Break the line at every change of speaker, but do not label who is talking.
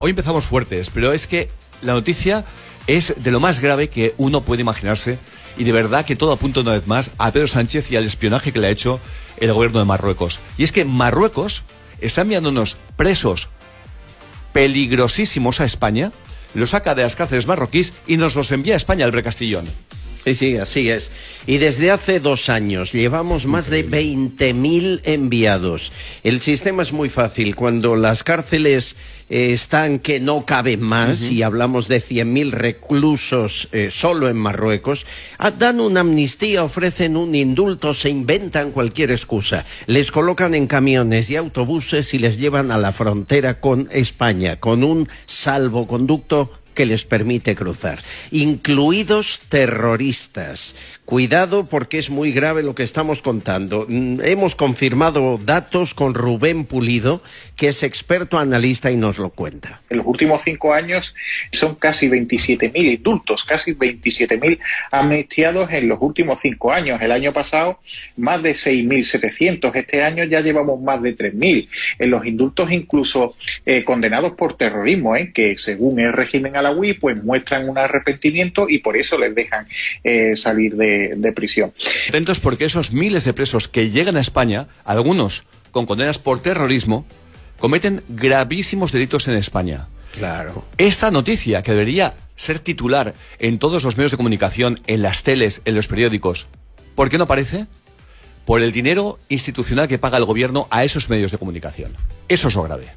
Hoy empezamos fuertes, pero es que la noticia es de lo más grave que uno puede imaginarse y de verdad que todo apunta una vez más a Pedro Sánchez y al espionaje que le ha hecho el gobierno de Marruecos. Y es que Marruecos está enviando unos presos peligrosísimos a España, los saca de las cárceles marroquíes y nos los envía a España, al Castillón.
Sí, sí, así es. Y desde hace dos años llevamos más de 20.000 enviados. El sistema es muy fácil. Cuando las cárceles eh, están que no caben más, y hablamos de 100.000 reclusos eh, solo en Marruecos, ah, dan una amnistía, ofrecen un indulto, se inventan cualquier excusa. Les colocan en camiones y autobuses y les llevan a la frontera con España, con un salvoconducto que les permite cruzar, incluidos terroristas. Cuidado porque es muy grave lo que estamos contando. Mm, hemos confirmado datos con Rubén Pulido, que es experto analista y nos lo cuenta.
En los últimos cinco años son casi 27.000 indultos, casi 27.000 amnistiados en los últimos cinco años. El año pasado más de 6.700. Este año ya llevamos más de 3.000. En los indultos incluso eh, condenados por terrorismo, ¿eh? que según el régimen pues muestran un arrepentimiento y por eso les dejan eh, salir de de, prisión.
Atentos porque esos miles de presos que llegan a España, algunos con condenas por terrorismo, cometen gravísimos delitos en España.
Claro.
Esta noticia, que debería ser titular en todos los medios de comunicación, en las teles, en los periódicos, ¿por qué no aparece? Por el dinero institucional que paga el gobierno a esos medios de comunicación. Eso es lo grave.